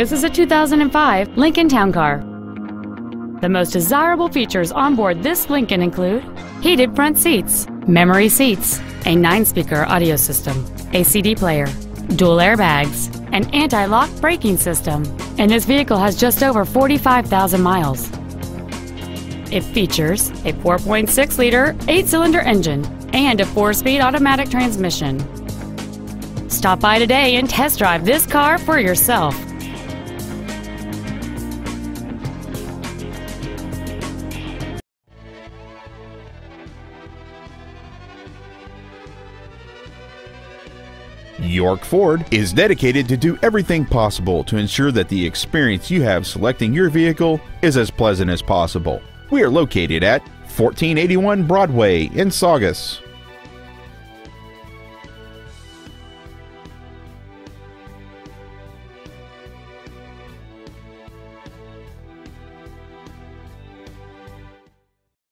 This is a 2005 Lincoln Town Car. The most desirable features on board this Lincoln include heated front seats, memory seats, a 9-speaker audio system, a CD player, dual airbags, an anti-lock braking system, and this vehicle has just over 45,000 miles. It features a 4.6-liter, 8-cylinder engine and a 4-speed automatic transmission. Stop by today and test drive this car for yourself. York Ford is dedicated to do everything possible to ensure that the experience you have selecting your vehicle is as pleasant as possible. We are located at 1481 Broadway in Saugus.